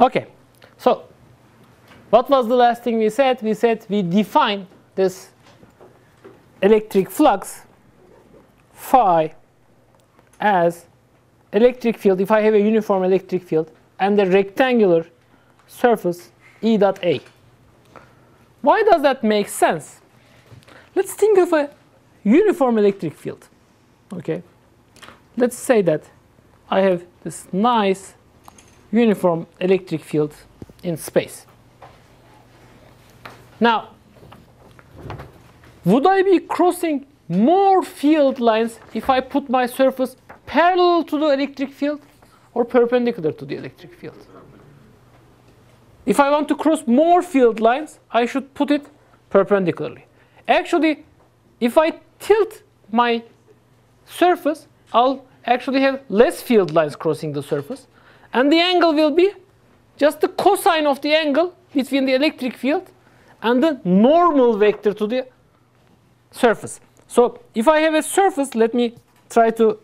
Okay, so what was the last thing we said? We said we define this electric flux phi as electric field, if I have a uniform electric field, and a rectangular surface E dot A. Why does that make sense? Let's think of a uniform electric field. Okay, let's say that I have this nice uniform electric field in space. Now, would I be crossing more field lines if I put my surface parallel to the electric field or perpendicular to the electric field? If I want to cross more field lines, I should put it perpendicularly. Actually, if I tilt my surface, I'll actually have less field lines crossing the surface. And the angle will be just the cosine of the angle between the electric field and the normal vector to the surface. So if I have a surface, let me try to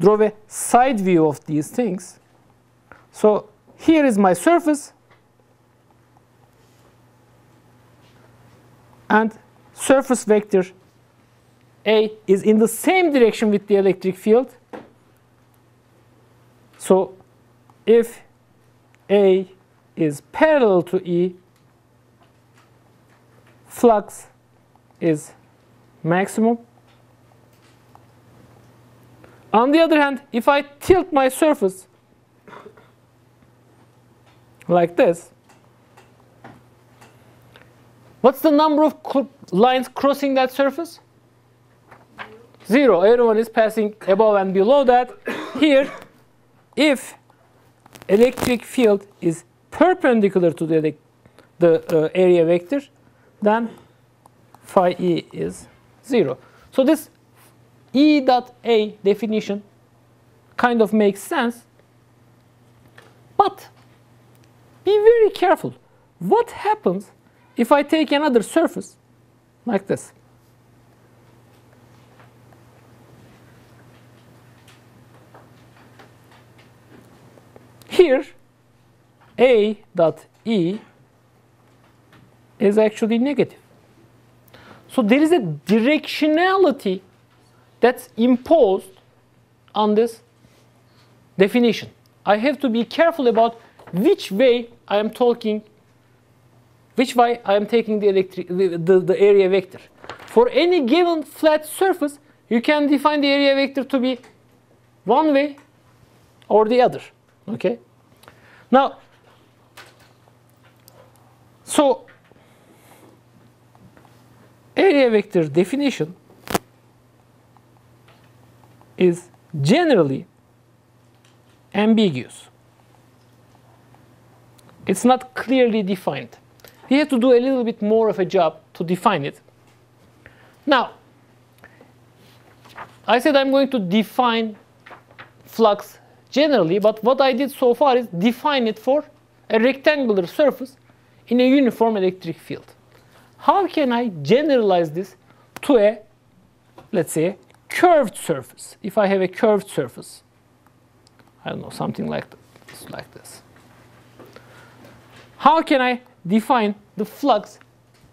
draw a side view of these things. So here is my surface. And surface vector A is in the same direction with the electric field. So if A is parallel to E, flux is maximum. On the other hand, if I tilt my surface like this, what's the number of lines crossing that surface? Zero. Everyone is passing above and below that. Here, if electric field is perpendicular to the, the uh, area vector, then phi e is 0. So this E dot A definition kind of makes sense. But be very careful. What happens if I take another surface like this? Here, A dot E is actually negative. So there is a directionality that's imposed on this definition. I have to be careful about which way I am talking, which way I am taking the, electric, the, the, the area vector. For any given flat surface, you can define the area vector to be one way or the other. Okay. Now, so area vector definition is generally ambiguous. It's not clearly defined. We have to do a little bit more of a job to define it. Now, I said I'm going to define flux generally, but what I did so far is define it for a rectangular surface in a uniform electric field. How can I generalize this to a, let's say, curved surface? If I have a curved surface, I don't know, something like this, like this. How can I define the flux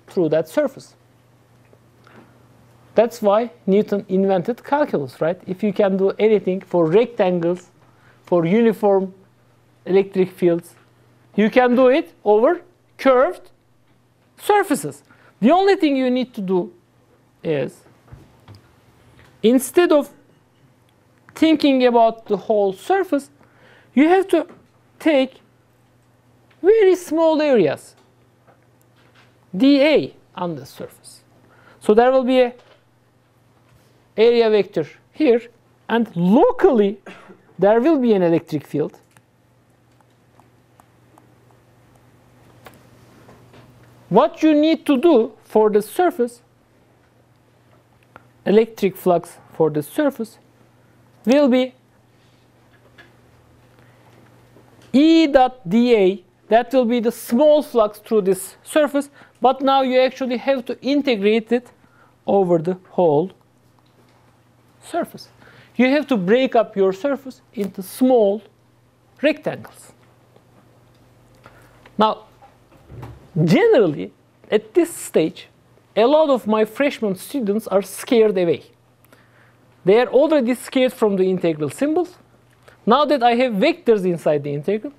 through that surface? That's why Newton invented calculus, right? If you can do anything for rectangles, for uniform electric fields, you can do it over curved surfaces. The only thing you need to do is instead of thinking about the whole surface, you have to take very small areas, dA on the surface. So there will be a area vector here, and locally there will be an electric field. What you need to do for the surface, electric flux for the surface, will be E dot dA that will be the small flux through this surface, but now you actually have to integrate it over the whole surface. You have to break up your surface into small rectangles. Now, generally, at this stage, a lot of my freshman students are scared away. They are already scared from the integral symbols. Now that I have vectors inside the integral,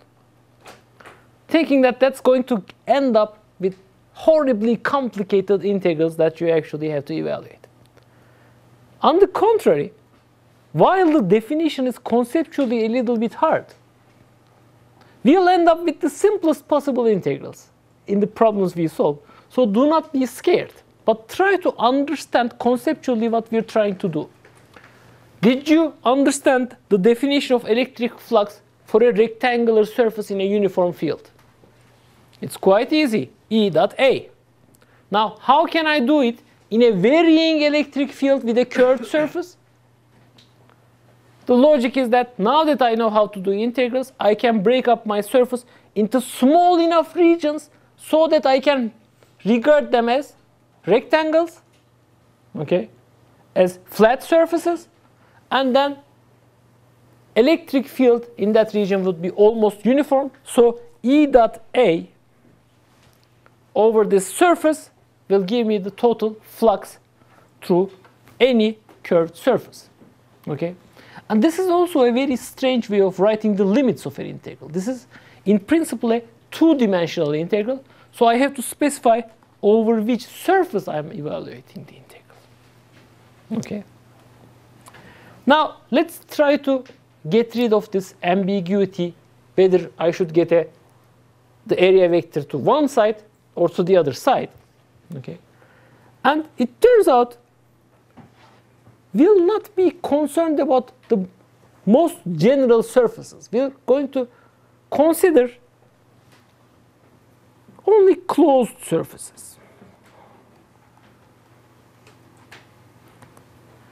thinking that that's going to end up with horribly complicated integrals that you actually have to evaluate. On the contrary, while the definition is conceptually a little bit hard, we'll end up with the simplest possible integrals in the problems we solve. So do not be scared, but try to understand conceptually what we're trying to do. Did you understand the definition of electric flux for a rectangular surface in a uniform field? It's quite easy, E dot A. Now, how can I do it in a varying electric field with a curved surface? The logic is that now that I know how to do integrals, I can break up my surface into small enough regions so that I can regard them as rectangles, okay, as flat surfaces, and then electric field in that region would be almost uniform. So E dot A over this surface will give me the total flux through any curved surface. Okay? And this is also a very strange way of writing the limits of an integral. This is, in principle, a two-dimensional integral. So I have to specify over which surface I'm evaluating the integral. Okay? Now, let's try to get rid of this ambiguity, whether I should get a, the area vector to one side or to the other side. Okay? And it turns out we'll not be concerned about the most general surfaces. We're going to consider only closed surfaces.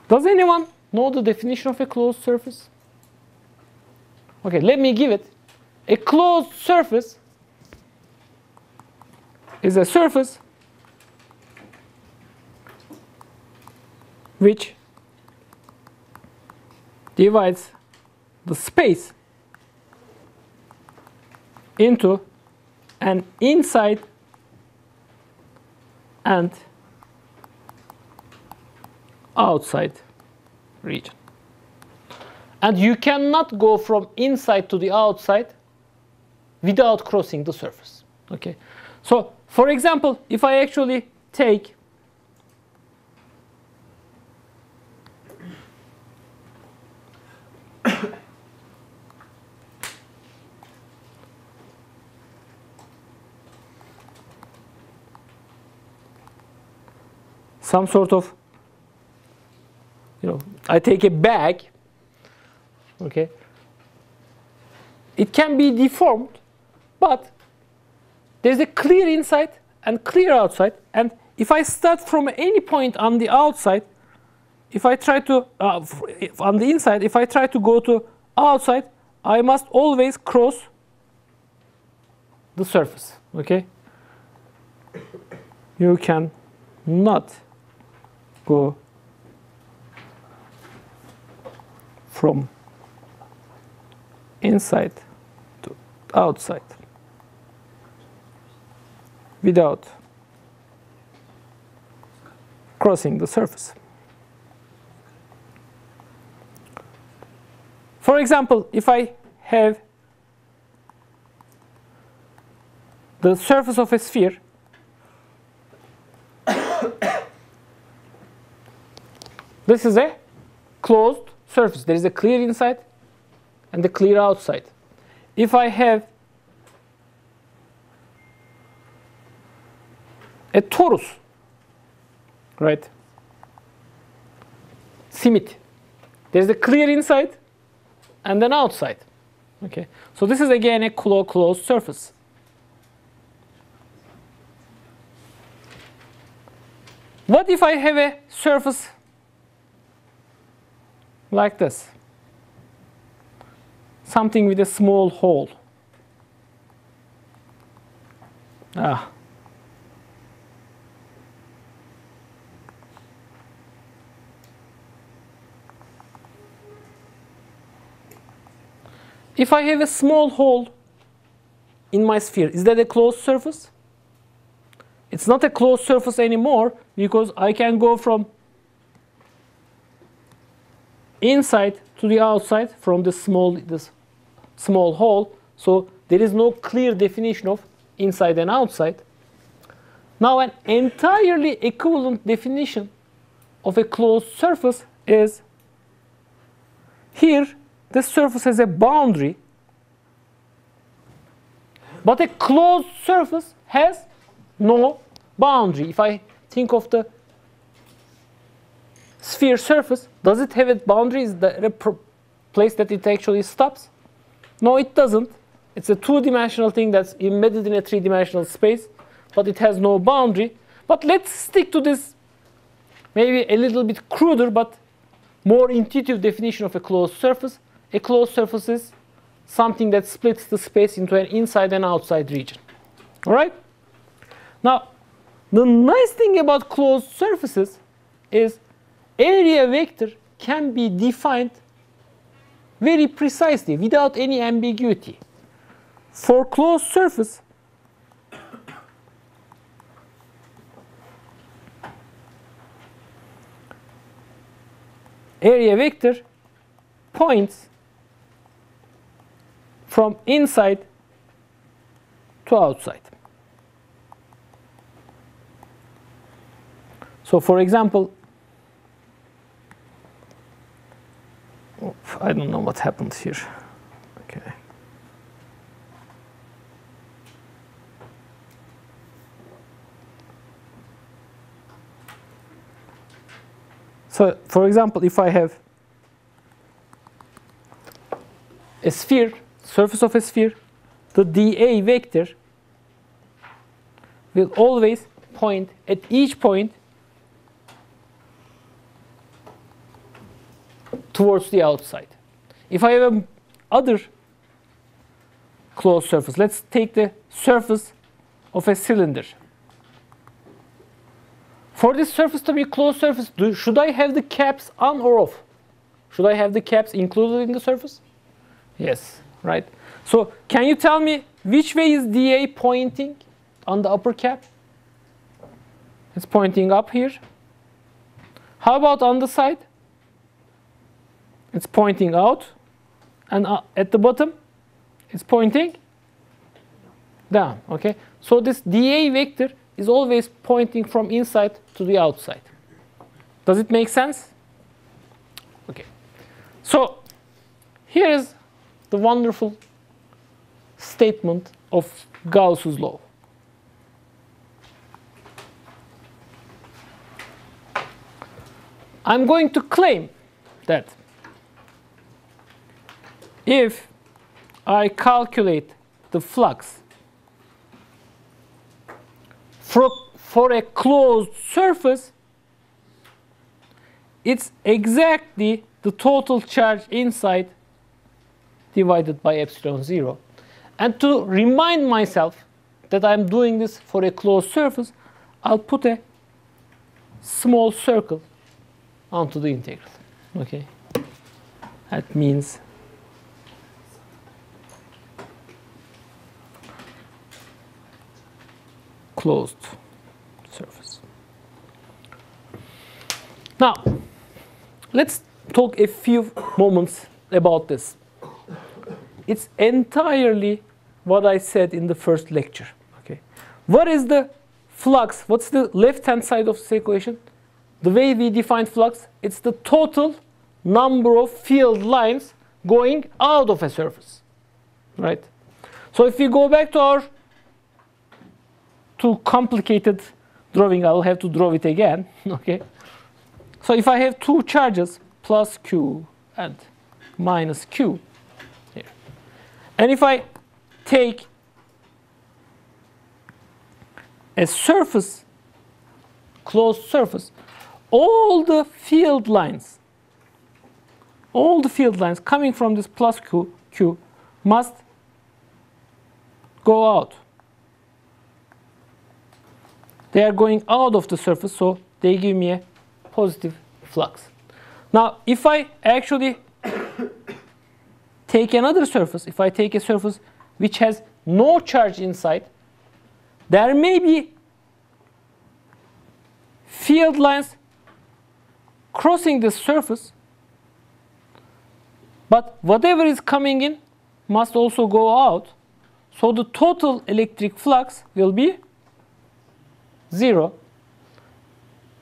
Does anyone know the definition of a closed surface? Okay, let me give it. A closed surface is a surface which divides the space into an inside and outside region. And you cannot go from inside to the outside without crossing the surface. Okay. So, for example, if I actually take some sort of, you know, I take a bag, okay, it can be deformed, but there's a clear inside and clear outside. And if I start from any point on the outside, if I try to, uh, on the inside, if I try to go to outside, I must always cross the surface, okay? You can not go from inside to outside without crossing the surface. For example, if I have the surface of a sphere This is a closed surface. There is a clear inside and a clear outside. If I have a torus, right? Simit. There's a clear inside and an outside. Okay. So this is again a closed surface. What if I have a surface like this. Something with a small hole. Ah. If I have a small hole in my sphere. Is that a closed surface? It's not a closed surface anymore because I can go from inside to the outside from the small this small hole. So there is no clear definition of inside and outside. Now an entirely equivalent definition of a closed surface is here this surface has a boundary but a closed surface has no boundary. If I think of the sphere surface, does it have a boundary? Is there a place that it actually stops? No, it doesn't. It's a two-dimensional thing that's embedded in a three-dimensional space, but it has no boundary. But let's stick to this maybe a little bit cruder, but more intuitive definition of a closed surface. A closed surface is something that splits the space into an inside and outside region. All right? Now, the nice thing about closed surfaces is area vector can be defined very precisely without any ambiguity. For closed surface, area vector points from inside to outside. So for example, I don't know what happened here. Okay. So for example, if I have a sphere, surface of a sphere, the dA vector will always point at each point towards the outside. If I have a other closed surface, let's take the surface of a cylinder. For this surface to be closed surface, do, should I have the caps on or off? Should I have the caps included in the surface? Yes, right. So can you tell me which way is dA pointing on the upper cap? It's pointing up here. How about on the side? It's pointing out and uh, at the bottom it's pointing down okay? So this dA vector is always pointing from inside to the outside. Does it make sense? Okay. So here is the wonderful statement of Gauss's law. I'm going to claim that if I calculate the flux for, for a closed surface, it's exactly the total charge inside divided by epsilon 0. And to remind myself that I'm doing this for a closed surface, I'll put a small circle onto the integral. Okay, That means closed surface. Now, let's talk a few moments about this. It's entirely what I said in the first lecture. Okay, What is the flux? What's the left-hand side of this equation? The way we define flux, it's the total number of field lines going out of a surface. Right? So if we go back to our too complicated drawing, I'll have to draw it again. okay. So if I have two charges, plus q and minus q here, and if I take a surface, closed surface, all the field lines, all the field lines coming from this plus q, q must go out. They are going out of the surface, so they give me a positive flux. Now, if I actually take another surface, if I take a surface which has no charge inside, there may be field lines crossing the surface, but whatever is coming in must also go out. So the total electric flux will be zero.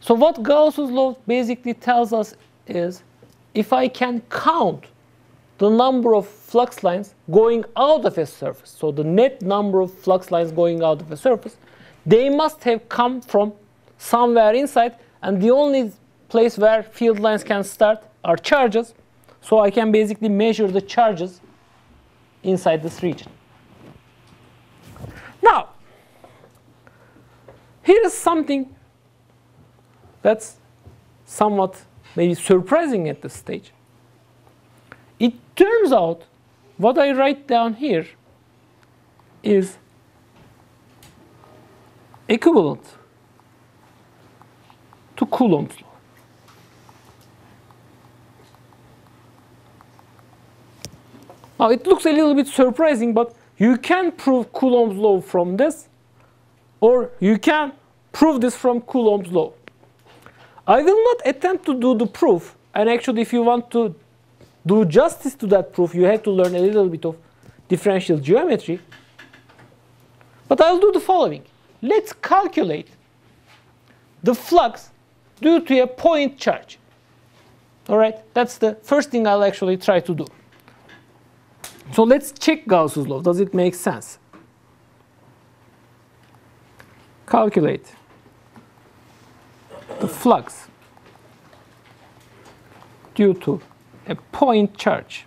So what Gauss's law basically tells us is if I can count the number of flux lines going out of a surface, so the net number of flux lines going out of a surface, they must have come from somewhere inside, and the only place where field lines can start are charges. So I can basically measure the charges inside this region. Now, here is something that's somewhat maybe surprising at this stage. It turns out what I write down here is equivalent to Coulomb's law. Now it looks a little bit surprising, but you can prove Coulomb's law from this, or you can prove this from Coulomb's law. I will not attempt to do the proof, and actually if you want to do justice to that proof, you have to learn a little bit of differential geometry. But I'll do the following. Let's calculate the flux due to a point charge. All right, that's the first thing I'll actually try to do. So let's check Gauss's law. Does it make sense? Calculate the flux due to a point charge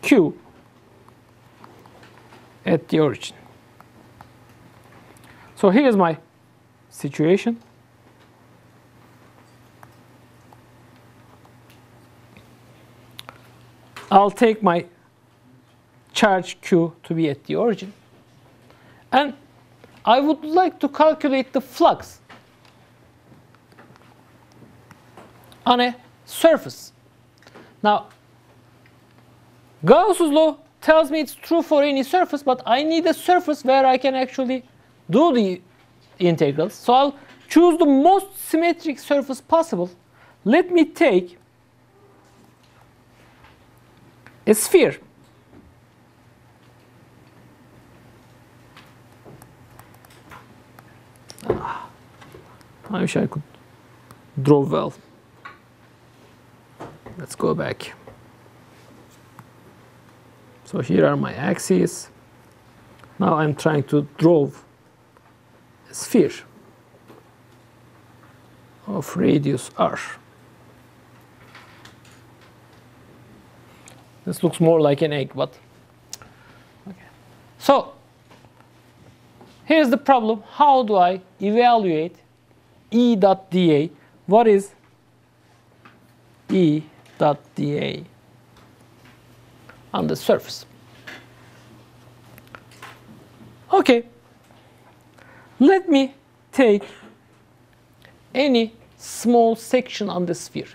Q at the origin. So here's my situation. I'll take my charge Q to be at the origin. And I would like to calculate the flux on a surface. Now, Gauss's law tells me it's true for any surface, but I need a surface where I can actually do the integrals. So I'll choose the most symmetric surface possible. Let me take a sphere. I wish I could draw well. Let's go back. So here are my axes. Now I'm trying to draw a sphere of radius r. This looks more like an egg, but okay. So here's the problem. How do I evaluate E dot dA? What is E dot dA on the surface? Okay. Let me take any small section on the sphere.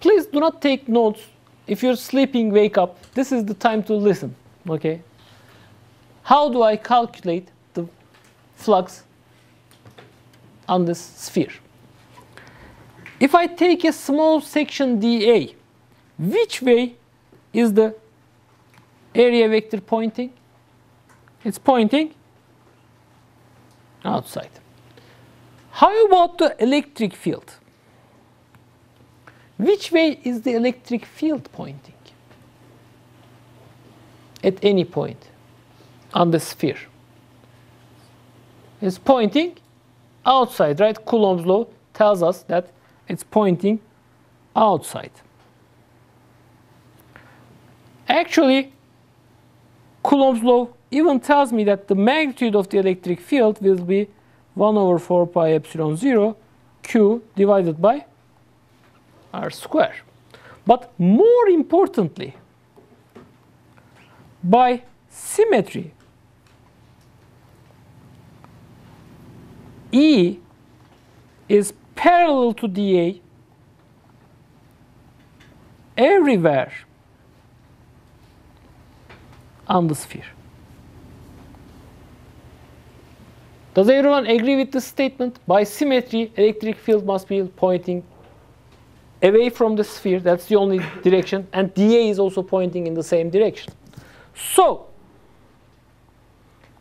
Please do not take notes if you're sleeping, wake up. This is the time to listen, okay? How do I calculate flux on this sphere? If I take a small section dA, which way is the area vector pointing? It's pointing outside. How about the electric field? Which way is the electric field pointing? At any point on the sphere. It's pointing outside, right? Coulomb's law tells us that it's pointing outside. Actually, Coulomb's law even tells me that the magnitude of the electric field will be 1 over 4 pi epsilon 0 q divided by r square. But more importantly, by symmetry, E is parallel to dA everywhere on the sphere. Does everyone agree with this statement? By symmetry, electric field must be pointing away from the sphere. That's the only direction. And dA is also pointing in the same direction. So,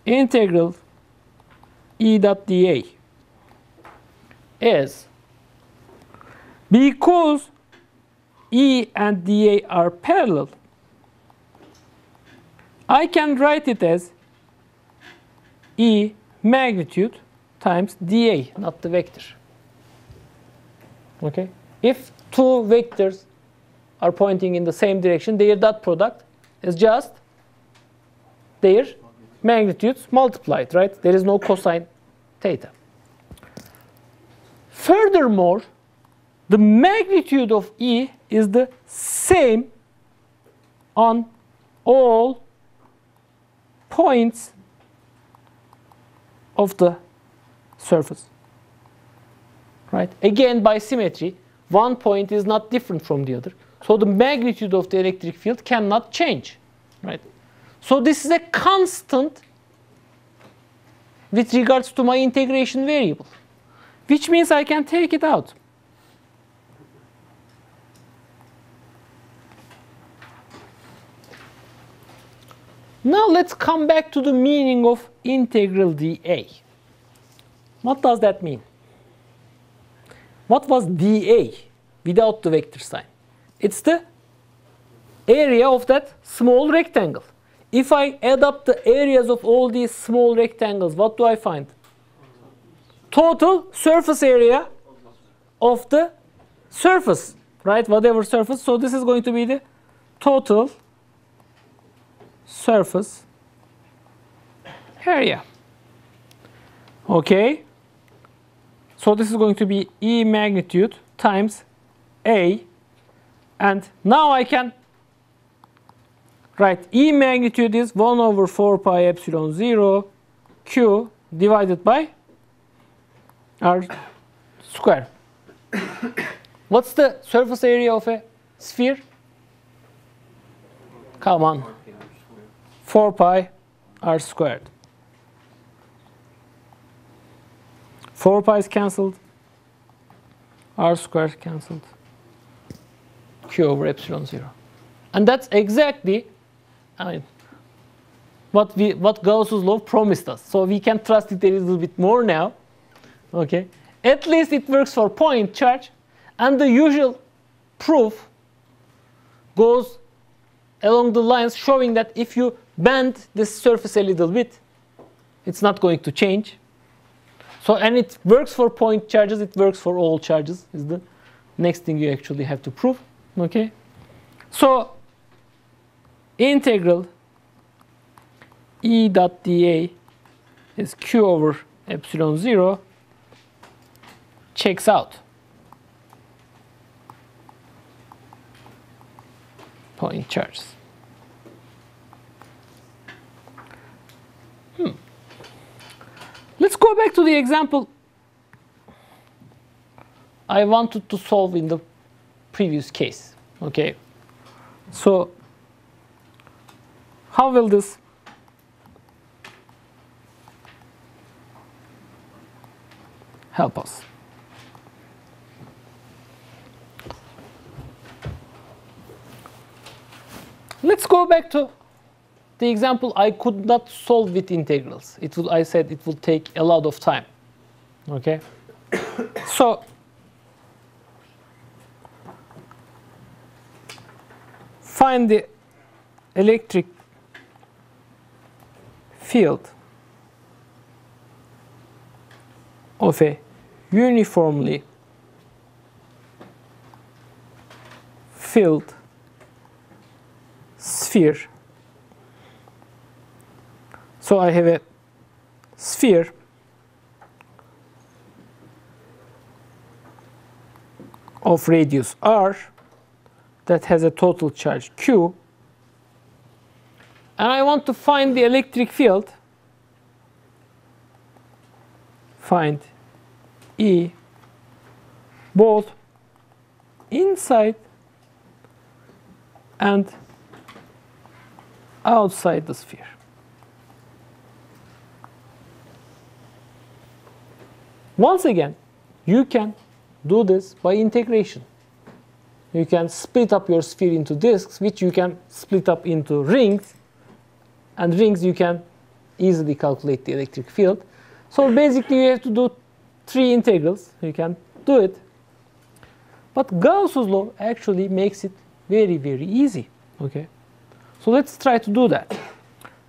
integral E dot dA is because E and dA are parallel, I can write it as E magnitude times dA, not the vector. Okay? If two vectors are pointing in the same direction, their dot product is just their magnitudes multiplied, right? There is no cosine theta. Furthermore, the magnitude of E is the same on all points of the surface. Right? Again, by symmetry, one point is not different from the other. So the magnitude of the electric field cannot change. Right? So this is a constant with regards to my integration variable, which means I can take it out. Now let's come back to the meaning of integral dA. What does that mean? What was dA without the vector sign? It's the area of that small rectangle. If I add up the areas of all these small rectangles, what do I find? Total surface area of the surface, right? Whatever surface. So this is going to be the total surface area. Okay. So this is going to be E magnitude times A. And now I can write E magnitude is 1 over 4 pi epsilon 0 Q divided by R square. What's the surface area of a sphere? Come on. 4 pi r squared. 4 pi is cancelled. r squared cancelled. q over epsilon 0. And that's exactly I mean, what, we, what Gauss's law promised us. So we can trust it a little bit more now. Okay. At least it works for point charge. And the usual proof goes along the lines showing that if you bend this surface a little bit, it's not going to change. So, and it works for point charges, it works for all charges, is the next thing you actually have to prove. Okay? So, integral E dot dA is Q over epsilon 0 checks out. Point charges. Hmm. Let's go back to the example I wanted to solve in the previous case. Okay, so how will this help us? Let's go back to the example I could not solve with integrals. It will, I said it will take a lot of time. Okay? so find the electric field of a uniformly filled sphere. So I have a sphere of radius r that has a total charge q. And I want to find the electric field. Find E both inside and outside the sphere. Once again, you can do this by integration. You can split up your sphere into disks, which you can split up into rings. And rings you can easily calculate the electric field. So basically you have to do three integrals. You can do it. But Gauss's law actually makes it very, very easy. Okay. So let's try to do that.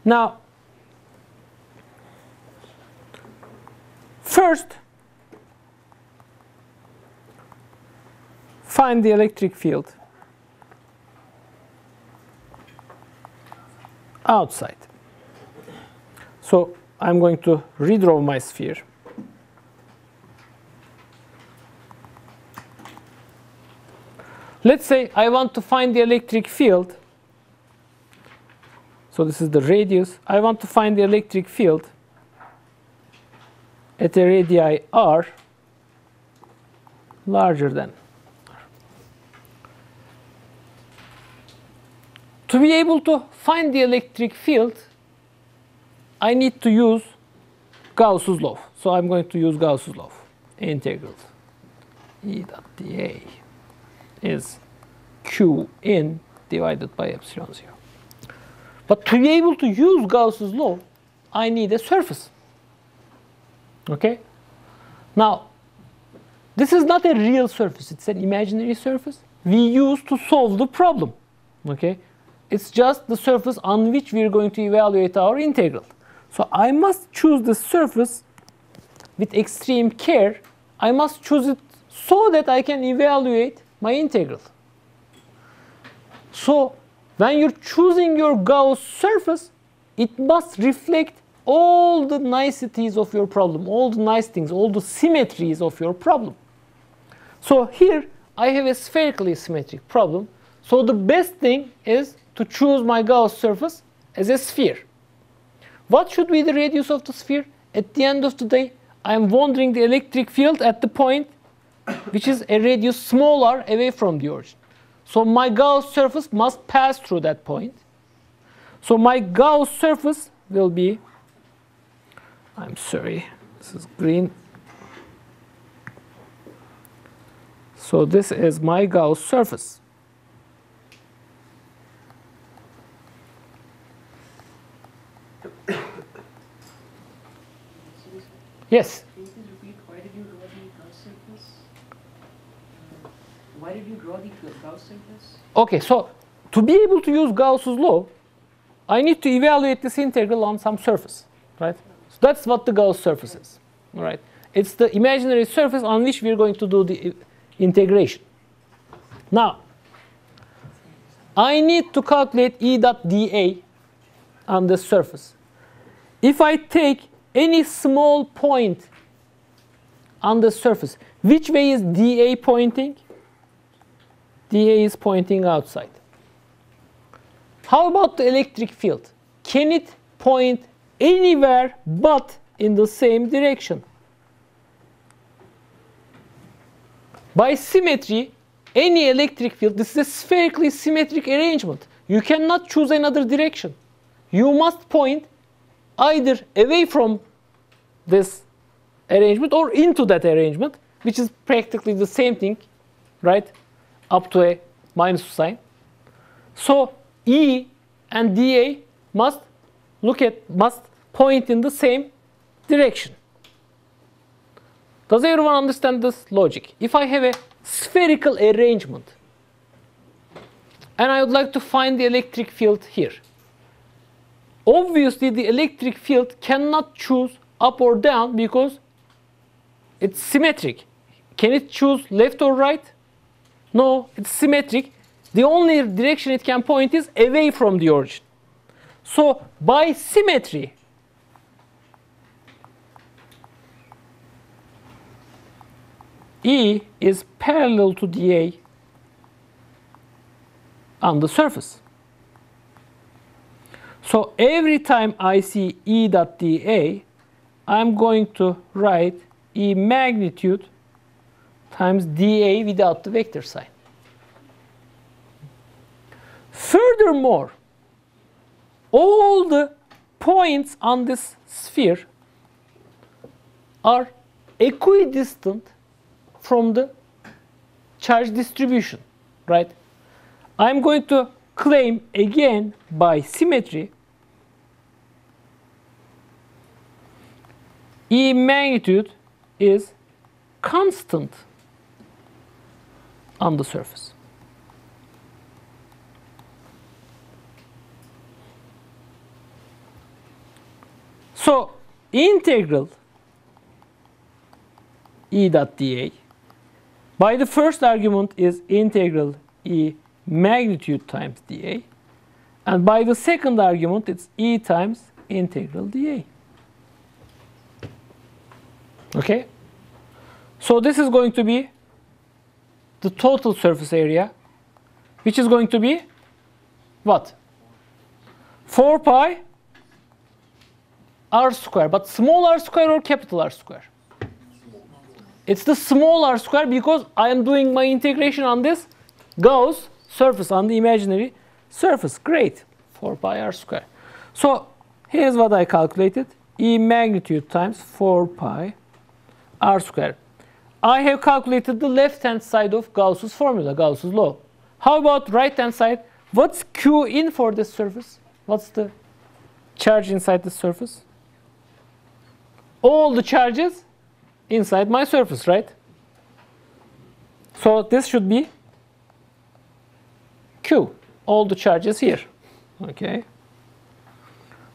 Now, first, find the electric field outside. So I'm going to redraw my sphere. Let's say I want to find the electric field. So this is the radius. I want to find the electric field at a radii r larger than. To be able to find the electric field, I need to use Gauss's law. So I'm going to use Gauss's law. Integral E dot dA is Q in divided by epsilon 0. But to be able to use Gauss's law, I need a surface. Okay? Now, this is not a real surface. It's an imaginary surface we use to solve the problem. Okay? It's just the surface on which we're going to evaluate our integral. So I must choose the surface with extreme care. I must choose it so that I can evaluate my integral. So when you're choosing your Gauss surface, it must reflect all the niceties of your problem, all the nice things, all the symmetries of your problem. So here I have a spherically symmetric problem. So the best thing is to choose my Gauss surface as a sphere. What should be the radius of the sphere? At the end of the day, I am wandering the electric field at the point which is a radius smaller away from the origin. So my Gauss surface must pass through that point. So my Gauss surface will be, I'm sorry, this is green. So this is my Gauss surface. Yes? Why did you draw the Gauss surface? Uh, Why did you draw the Gauss surface? Okay, so to be able to use Gauss's law, I need to evaluate this integral on some surface, right? So that's what the Gauss surface is, all right? It's the imaginary surface on which we're going to do the integration. Now, I need to calculate E dot dA on the surface. If I take any small point on the surface, which way is dA pointing? dA is pointing outside. How about the electric field? Can it point anywhere but in the same direction? By symmetry, any electric field, this is a spherically symmetric arrangement. You cannot choose another direction. You must point either away from this arrangement or into that arrangement, which is practically the same thing, right? Up to a minus sign. So E and dA must look at must point in the same direction. Does everyone understand this logic? If I have a spherical arrangement and I would like to find the electric field here, obviously the electric field cannot choose up or down because it's symmetric. Can it choose left or right? No, it's symmetric. The only direction it can point is away from the origin. So by symmetry, E is parallel to dA on the surface. So every time I see E dot dA, I'm going to write E magnitude times dA without the vector sign. Furthermore, all the points on this sphere are equidistant from the charge distribution, right? I'm going to claim again by symmetry E magnitude is constant on the surface. So integral E dot dA by the first argument is integral E magnitude times dA and by the second argument it's E times integral dA. Okay? So this is going to be the total surface area, which is going to be what? 4 pi r square, but small r square or capital R square? It's the small r square because I am doing my integration on this Gauss surface, on the imaginary surface. Great, 4 pi r square. So here's what I calculated. E magnitude times 4 pi r square. I have calculated the left-hand side of Gauss's formula, Gauss's law. How about right-hand side? What's Q in for this surface? What's the charge inside the surface? All the charges inside my surface, right? So this should be Q, all the charges here. Okay.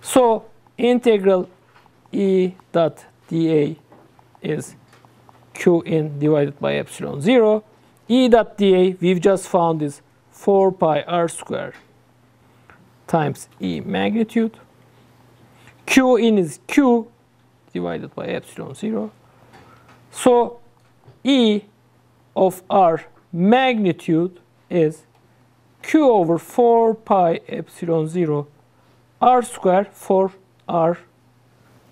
So integral E dot dA is q in divided by epsilon 0. E dot dA we've just found is 4 pi r square times E magnitude. Q in is q divided by epsilon 0. So E of r magnitude is q over 4 pi epsilon 0 r square for r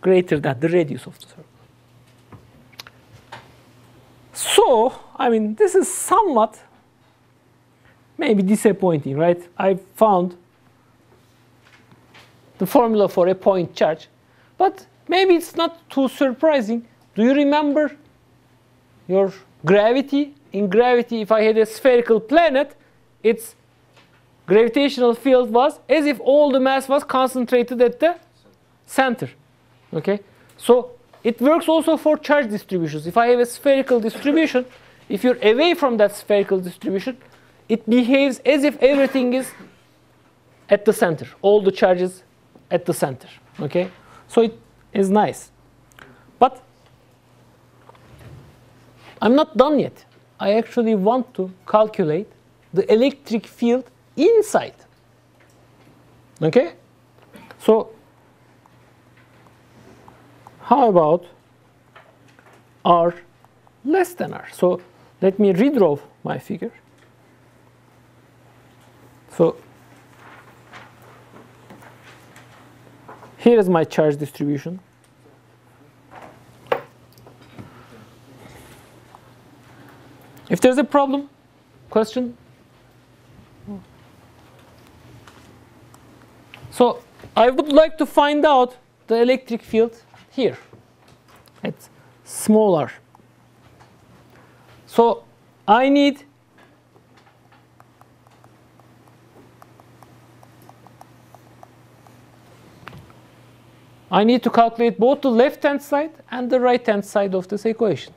greater than the radius of the circle. So, I mean, this is somewhat maybe disappointing, right? I found the formula for a point charge, but maybe it's not too surprising. Do you remember your gravity? In gravity, if I had a spherical planet, its gravitational field was as if all the mass was concentrated at the center. Okay? So it works also for charge distributions. If I have a spherical distribution, if you're away from that spherical distribution, it behaves as if everything is at the center, all the charges at the center. Okay? So it is nice. But I'm not done yet. I actually want to calculate the electric field inside. Okay? So how about r less than r? So let me redraw my figure. So here is my charge distribution. If there's a problem, question? So I would like to find out the electric field here. It's smaller. So I need I need to calculate both the left-hand side and the right-hand side of this equation.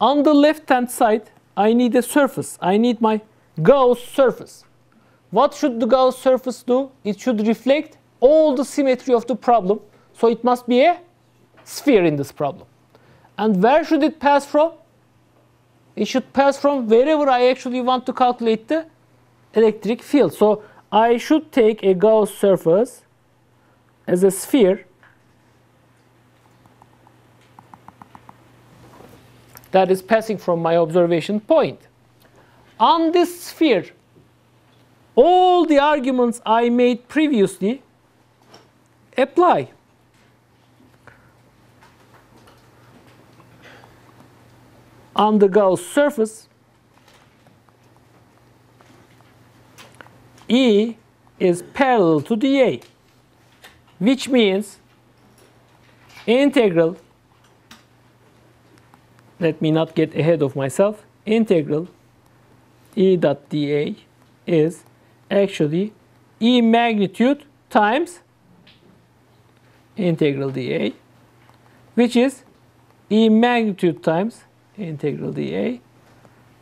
On the left-hand side, I need a surface. I need my Gauss surface. What should the Gauss surface do? It should reflect all the symmetry of the problem. So it must be a sphere in this problem. And where should it pass from? It should pass from wherever I actually want to calculate the electric field. So I should take a Gauss surface as a sphere that is passing from my observation point. On this sphere, all the arguments I made previously apply. On the Gauss surface, E is parallel to dA. which means integral let me not get ahead of myself integral E dot dA is actually E magnitude times integral dA which is E magnitude times integral dA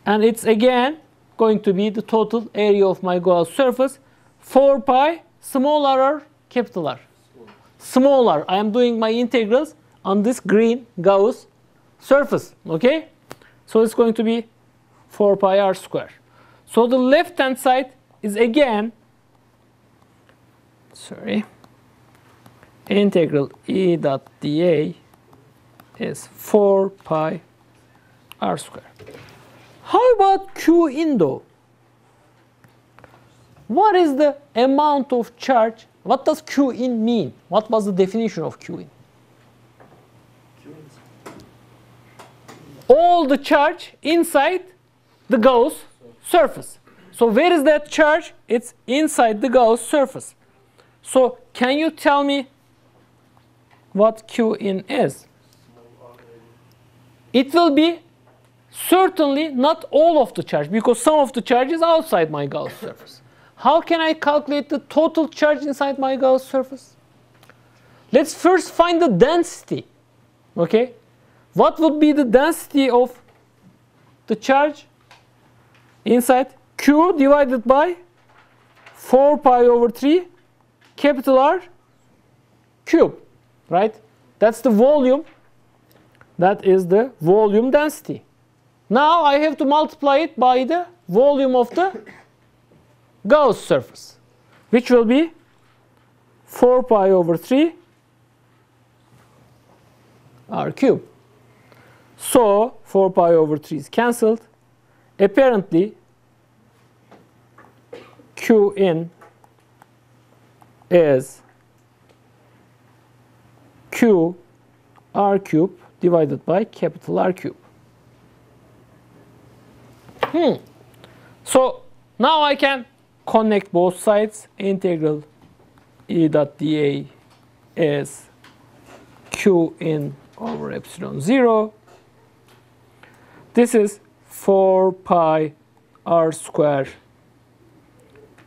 and it's again going to be the total area of my Gauss surface 4 pi small r capital R? Small r. I am doing my integrals on this green Gauss surface. Okay? So it's going to be 4 pi r square. So the left hand side is again, sorry, integral E dot dA is 4 pi r square. How about Q in though? What is the amount of charge? What does Q in mean? What was the definition of Q in? All the charge inside the Gauss surface. So where is that charge? It's inside the Gauss surface. So can you tell me what Q in is? It will be certainly not all of the charge because some of the charge is outside my Gauss surface. How can I calculate the total charge inside my Gauss surface? Let's first find the density. Okay? What would be the density of the charge inside Q divided by 4 pi over 3 capital R cube, right? That's the volume. That is the volume density. Now I have to multiply it by the volume of the Gauss surface, which will be 4 pi over 3 r cube. So 4 pi over 3 is cancelled. Apparently, Q in is Q r cube divided by capital R cube. Hmm. So now I can connect both sides. Integral E dot dA is Q in over epsilon 0. This is 4 pi r square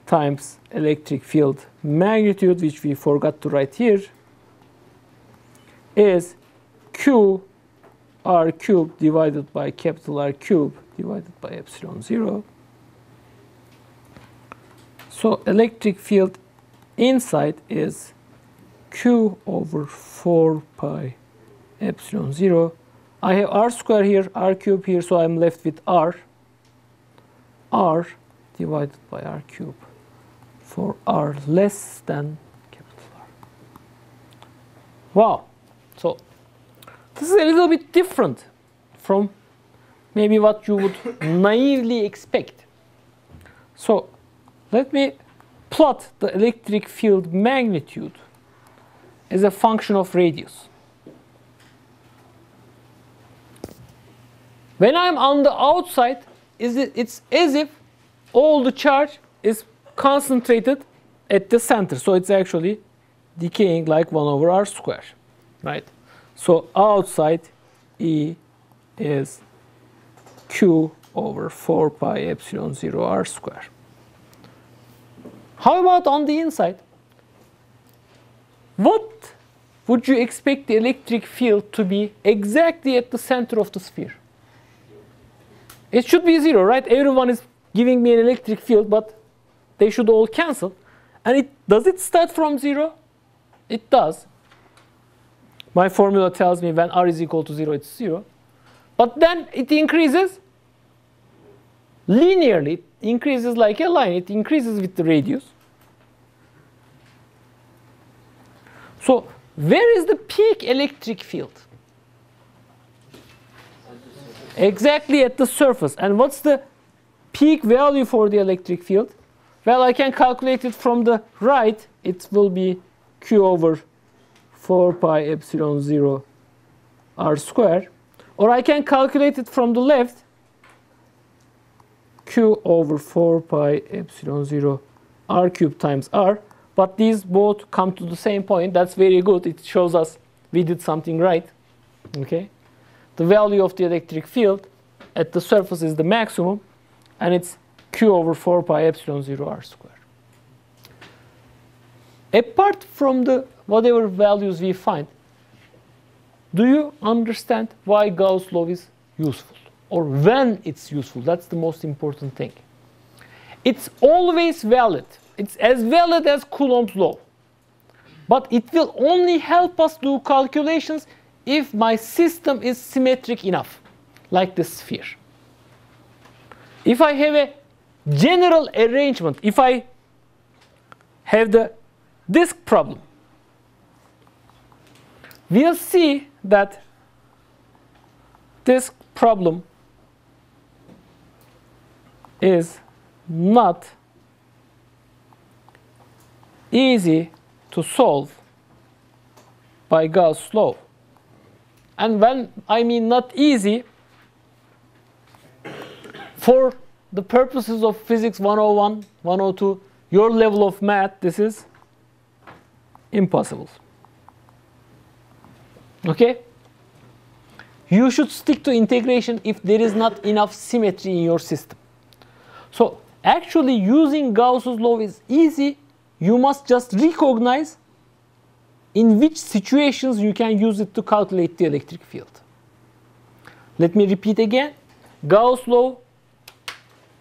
times electric field magnitude, which we forgot to write here, is Q r cubed divided by capital R cube divided by epsilon 0. So electric field inside is Q over 4 pi epsilon 0. I have R square here, R cube here, so I'm left with R. R divided by R cube for R less than capital R. Wow. This is a little bit different from maybe what you would naively expect. So let me plot the electric field magnitude as a function of radius. When I'm on the outside, it's as if all the charge is concentrated at the center. So it's actually decaying like 1 over r square, right? So outside E is q over 4 pi epsilon 0 r square. How about on the inside? What would you expect the electric field to be exactly at the center of the sphere? It should be zero, right? Everyone is giving me an electric field, but they should all cancel. And it does it start from zero? It does. My formula tells me when r is equal to zero, it's zero. But then it increases linearly. It increases like a line. It increases with the radius. So where is the peak electric field? Exactly at the surface. And what's the peak value for the electric field? Well, I can calculate it from the right. It will be q over 4 pi epsilon 0 r square. Or I can calculate it from the left. q over 4 pi epsilon 0 r cubed times r. but these both come to the same point. That's very good. It shows us we did something right. Okay, the value of the electric field at the surface is the maximum, and it's q over 4 pi epsilon 0 r squared. Apart from the whatever values we find, do you understand why Gauss law is useful or when it's useful? That's the most important thing. It's always valid. It's as valid as Coulomb's law. But it will only help us do calculations if my system is symmetric enough, like the sphere. If I have a general arrangement, if I have the disk problem, we'll see that this problem is not easy to solve by Gauss law. And when I mean not easy, for the purposes of physics 101, 102, your level of math, this is impossible. Okay? You should stick to integration if there is not enough symmetry in your system. So actually using Gauss's law is easy. You must just recognize in which situations you can use it to calculate the electric field. Let me repeat again. Gauss law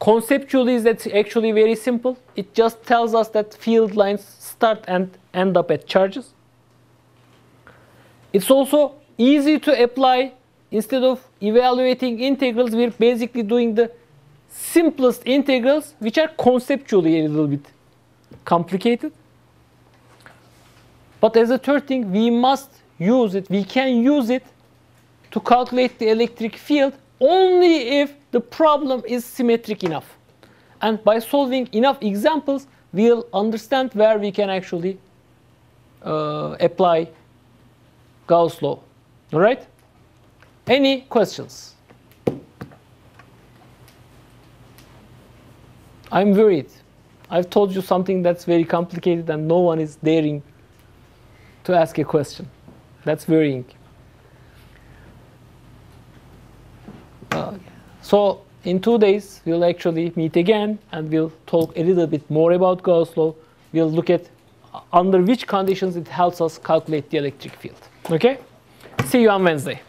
conceptually is actually very simple. It just tells us that field lines start and end up at charges. It's also easy to apply. Instead of evaluating integrals, we're basically doing the simplest integrals, which are conceptually a little bit complicated. But as a third thing, we must use it, we can use it to calculate the electric field only if the problem is symmetric enough. And by solving enough examples, we'll understand where we can actually uh, apply Gauss law. All right? Any questions? I'm worried. I've told you something that's very complicated and no one is daring to ask a question. That's worrying. Uh, so in two days, we'll actually meet again and we'll talk a little bit more about Gauss law. We'll look at under which conditions it helps us calculate the electric field. Okay? See you on Wednesday.